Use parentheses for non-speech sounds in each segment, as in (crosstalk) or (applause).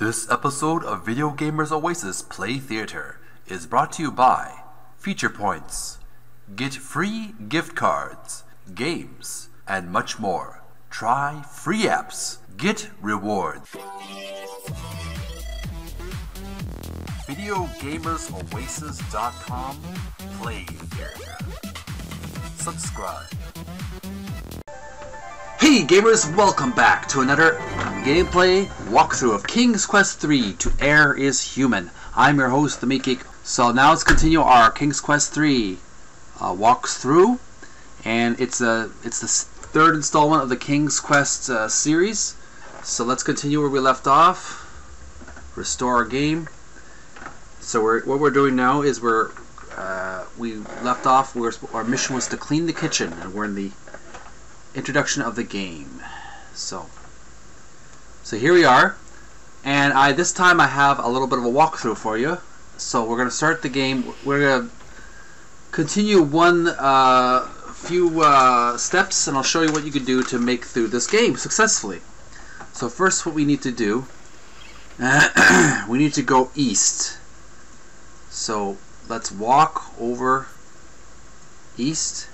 This episode of Video Gamers Oasis Play Theater is brought to you by Feature Points. Get free gift cards, games, and much more. Try free apps. Get rewards. VideoGamersOasis.com Play Theater. Subscribe. Hey gamers, welcome back to another gameplay walkthrough of King's Quest III To Heir is Human. I'm your host, the Meat. So now let's continue our King's Quest III uh, walkthrough, and it's a it's the third installment of the King's Quest uh, series. So let's continue where we left off. Restore our game. So we're, what we're doing now is we're uh, we left off. Where our mission was to clean the kitchen, and we're in the introduction of the game. So, so here we are, and I this time I have a little bit of a walkthrough for you. So we're gonna start the game. We're gonna continue one uh, few uh, steps, and I'll show you what you can do to make through this game successfully. So first, what we need to do, (clears throat) we need to go east. So let's walk over east.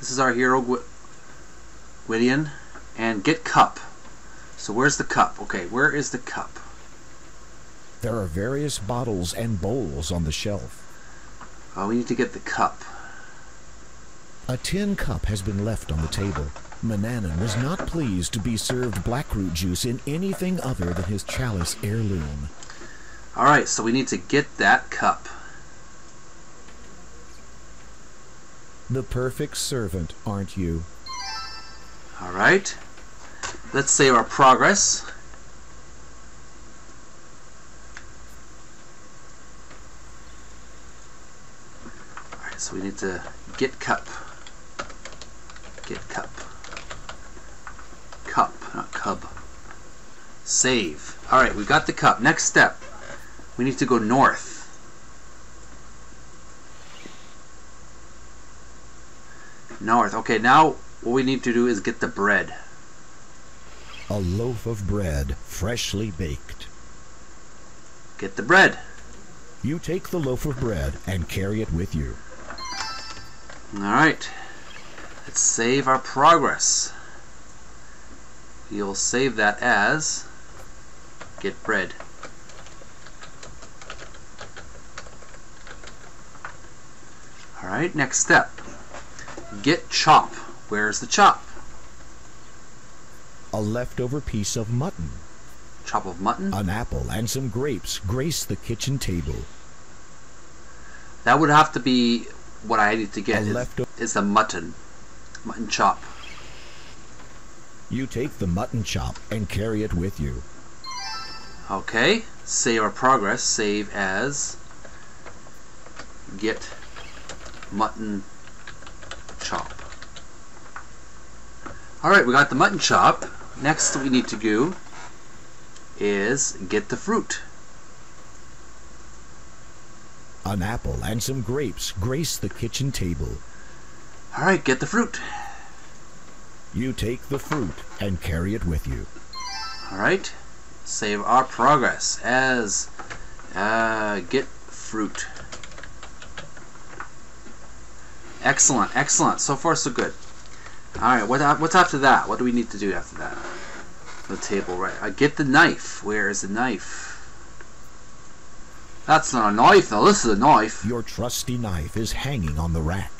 This is our hero, Gwydion. And get cup. So where's the cup? Okay, where is the cup? There are various bottles and bowls on the shelf. Oh, we need to get the cup. A tin cup has been left on the table. Manannan was not pleased to be served blackroot juice in anything other than his chalice heirloom. Alright, so we need to get that cup. The perfect servant, aren't you? Alright. Let's save our progress. Alright, so we need to get cup. Get cup. Cup, not cub. Save. Alright, we got the cup. Next step. We need to go north. North. Okay, now what we need to do is get the bread. A loaf of bread, freshly baked. Get the bread. You take the loaf of bread and carry it with you. Alright. Let's save our progress. You'll save that as get bread. Alright, next step. Get chop. Where's the chop? A leftover piece of mutton. Chop of mutton? An apple and some grapes grace the kitchen table. That would have to be what I need to get is, is the mutton. Mutton chop. You take the mutton chop and carry it with you. Okay. Save our progress. Save as get mutton chop. Alright, we got the mutton chop. Next we need to do is get the fruit. An apple and some grapes grace the kitchen table. Alright, get the fruit. You take the fruit and carry it with you. Alright. Save our progress as uh, get fruit. Excellent, excellent. So far, so good. Alright, what, what's after that? What do we need to do after that? The table, right. I get the knife. Where is the knife? That's not a knife, though. This is a knife. Your trusty knife is hanging on the rack.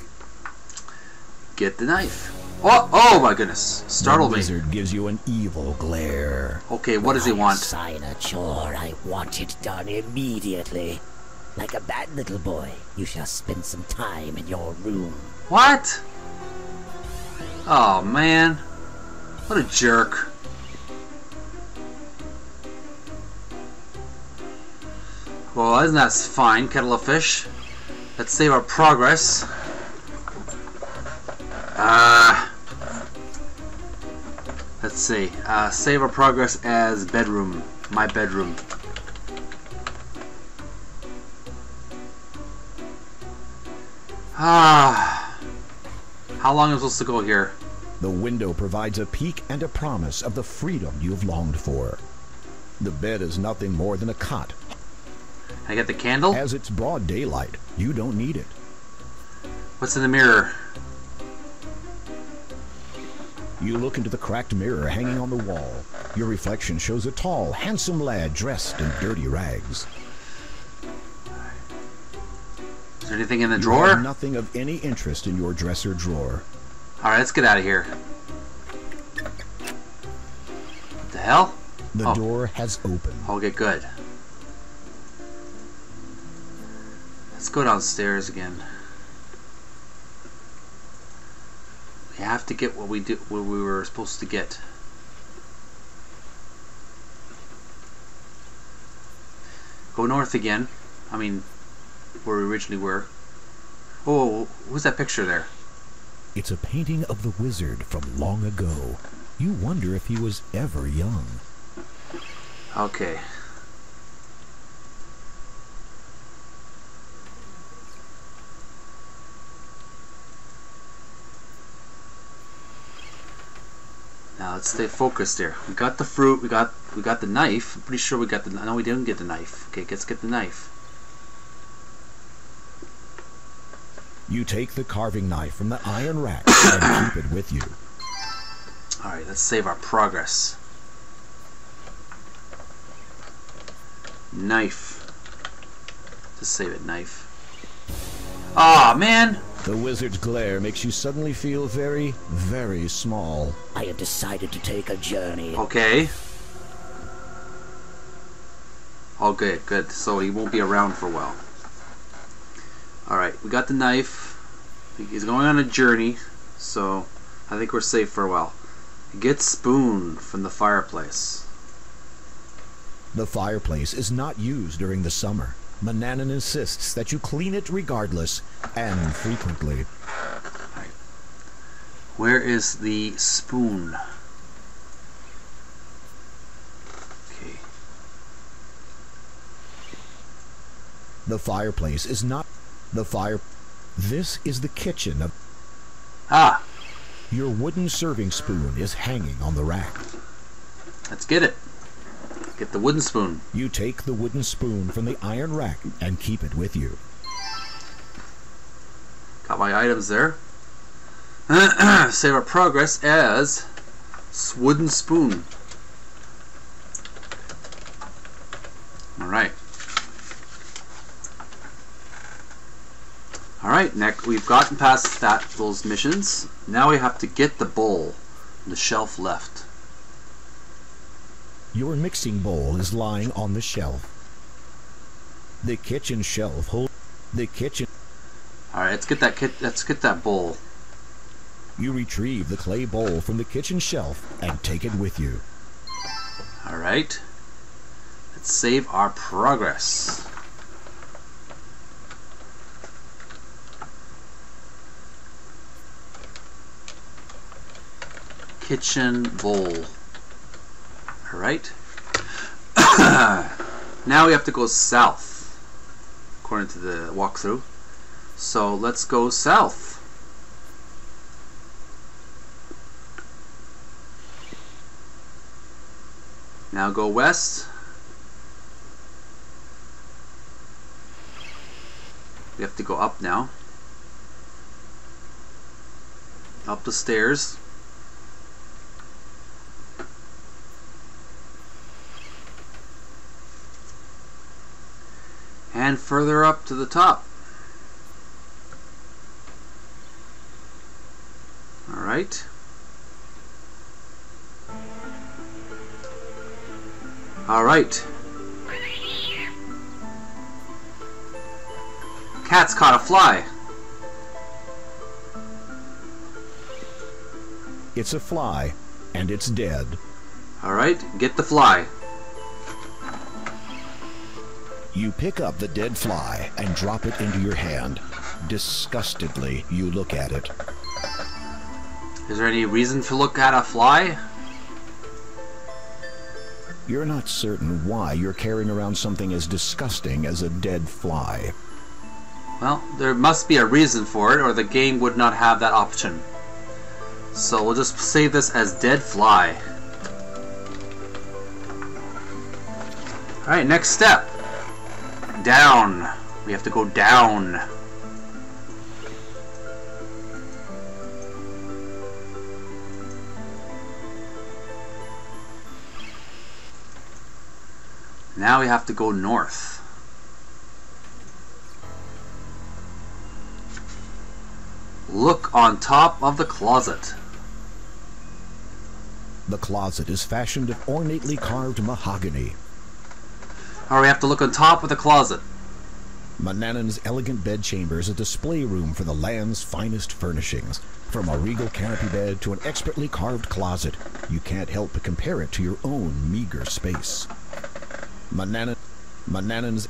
Get the knife. Oh, oh my goodness. Startled the me. wizard gives you an evil glare. Okay, what does he I want? assign a chore, I want it done immediately. Like a bad little boy, you shall spend some time in your room. What? Oh man. What a jerk. Well, isn't that fine, kettle of fish? Let's save our progress. Uh, let's see. Uh, save our progress as bedroom. My bedroom. Ah. How long is supposed to go here? The window provides a peek and a promise of the freedom you've longed for. The bed is nothing more than a cot. I get the candle? As it's broad daylight, you don't need it. What's in the mirror? You look into the cracked mirror hanging on the wall. Your reflection shows a tall, handsome lad dressed in dirty rags. There anything in the You drawer? nothing of any interest in your dresser drawer. Alright, let's get out of here. What the hell? The Oh. door has opened. I'll get good. Let's go downstairs again. We have to get what we do what we were supposed to get. Go north again. I mean, where we originally were. Oh, who's that picture there? It's a painting of the wizard from long ago. You wonder if he was ever young. Okay. Now let's stay focused here. We got the fruit. We got we got the knife. I'm pretty sure we got the. No, we didn't get the knife. Okay, let's get the knife. You take the carving knife from the iron rack (coughs) and keep it with you. All right, let's save our progress. Knife. Just save it, knife. Ah, man. The wizard's glare makes you suddenly feel very, very small. I have decided to take a journey. Okay. Oh, good, good. So he won't be around for a while. Alright, we got the knife. He's going on a journey, so I think we're safe for a while. Get spoon from the fireplace. The fireplace is not used during the summer. Manannan insists that you clean it regardless and frequently. Where is the spoon? Okay. The fireplace is not the fire. This is the kitchen of Ah, your wooden serving spoon is hanging on the rack. let's get it. Get the wooden spoon. You take the wooden spoon from the iron rack and keep it with you. Got my items there. (clears throat) Save our progress as wooden spoon. Alright. Alright, next we've gotten past that those missions. Now we have to get the bowl the shelf left. Your mixing bowl is lying on the shelf. The kitchen shelf hold the kitchen. Alright, let's get that kit let's get that bowl. You retrieve the clay bowl from the kitchen shelf and take it with you. Alright. Let's save our progress. Kitchen bowl. Alright. (coughs) now we have to go south, according to the walkthrough. So let's go south. Now go west. We have to go up now. Up the stairs. And further up to the top. Alright. Alright. Cat's caught a fly. It's a fly, and it's dead. Alright, get the fly. You pick up the dead fly and drop it into your hand. Disgustedly, you look at it. Is there any reason to look at a fly? You're not certain why you're carrying around something as disgusting as a dead fly. Well, there must be a reason for it, or the game would not have that option. So we'll just save this as dead fly. Alright, next step. Down. We have to go down. Now we have to go north. Look on top of the closet. The closet is fashioned of ornately carved mahogany. Or we have to look on top of the closet. Manannan's elegant bedchamber is a display room for the land's finest furnishings. From a regal canopy bed to an expertly carved closet, you can't help but compare it to your own meager space. Manannan, Manannan's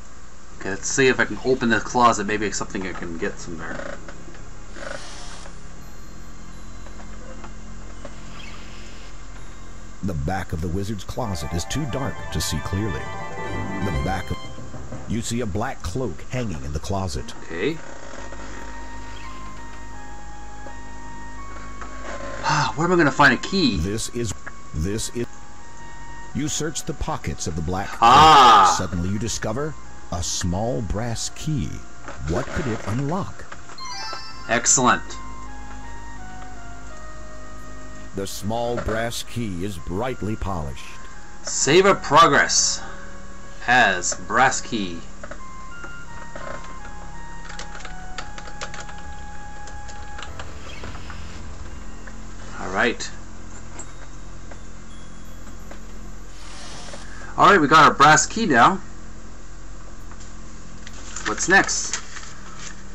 Okay, let's see if I can open the closet. Maybe it's something I can get somewhere. The back of the wizard's closet is too dark to see clearly. The back of... You see a black cloak hanging in the closet. Okay. Where am I going to find a key? This is... This is... You search the pockets of the black cloak. Ah. Suddenly you discover a small brass key. What could it unlock? Excellent. The small brass key is brightly polished. Save of progress as brass key. Alright. Alright, we got our brass key now. What's next?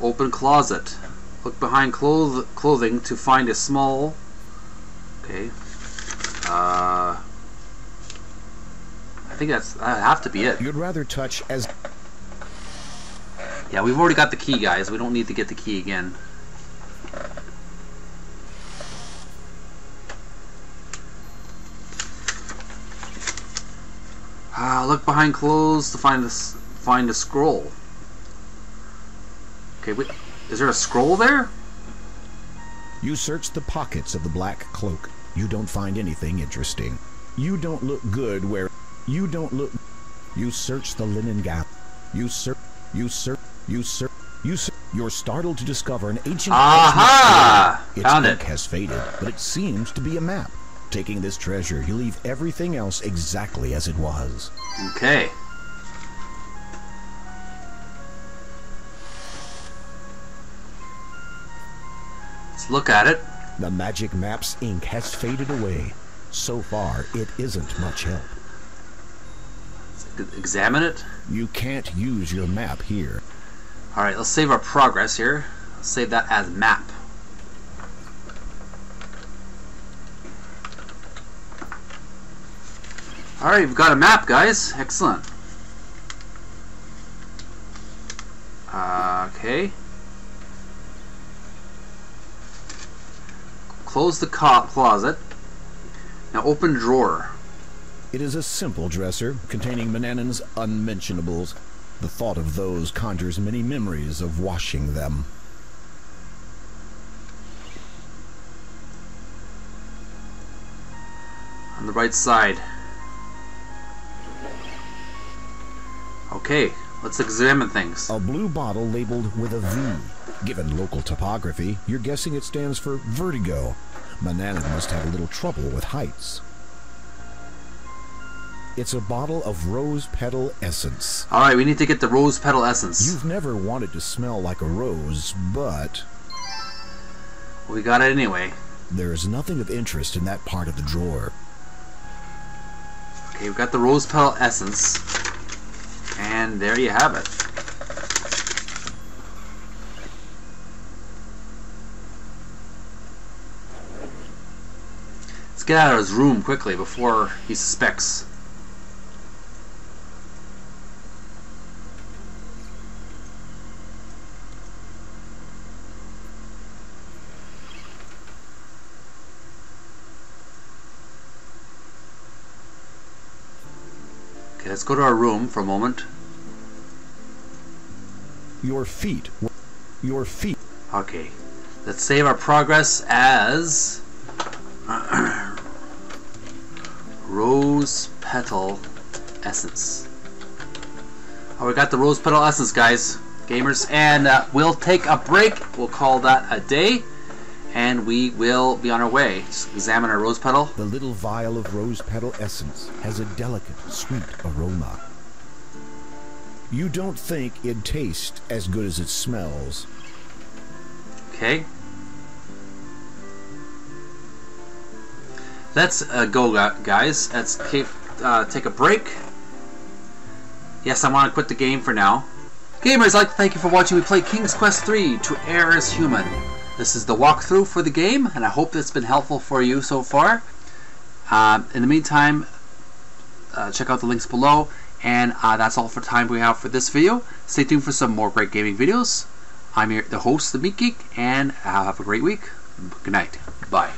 Open closet. Look behind cloth clothing to find a small. Okay. Uh. I think that's that have to be it. You'd rather touch as Yeah, we've already got the key, guys. We don't need to get the key again. Ah, look behind clothes to find this find a scroll. Okay, wait. Is there a scroll there? You search the pockets of the black cloak. You don't find anything interesting. You don't look good where you don't look you search the linen gap. You search you search you search you search you're startled to discover an ancient Aha! Its Found ink it. has faded, but it seems to be a map. Taking this treasure, you leave everything else exactly as it was. Okay. Let's look at it. The magic map's ink has faded away. So far, it isn't much help. Examine it. You can't use your map here. Alright, let's save our progress here. Let's save that as map. Alright, we've got a map, guys. Excellent. Uh, okay. Close the closet. Now open drawer. It is a simple dresser containing Manannan's unmentionables. The thought of those conjures many memories of washing them. On the right side. Okay, let's examine things. A blue bottle labeled with a V. Given local topography, you're guessing it stands for vertigo. Manannan must have a little trouble with heights. It's a bottle of rose petal essence. Alright, we need to get the rose petal essence. You've never wanted to smell like a rose, but We got it anyway. there is nothing of interest in that part of the drawer. Okay, we've got the rose petal essence. And there you have it. Let's get out of his room quickly before he suspects. Let's go to our room for a moment. Your feet. Your feet. Okay, let's save our progress as (clears throat) rose petal essence. Oh, we got the rose petal essence, guys, gamers, and uh, we'll take a break. We'll call that a day, and we will be on our way. Just examine our rose petal. The little vial of rose petal essence has a delicate, sweet aroma. You don't think it tastes as good as it smells. Okay. Let's uh, go, guys. Let's keep, uh, take a break. Yes, I want to quit the game for now. Gamers, I'd like to thank you for watching. We play King's Quest 3 to Heir as Human. This is the walkthrough for the game, and I hope it's been helpful for you so far. Uh, in the meantime, uh, check out the links below, and uh, that's all for time we have for this video. Stay tuned for some more great gaming videos. I'm your, the host, the Meat Geek, and have a great week. Good night. Bye.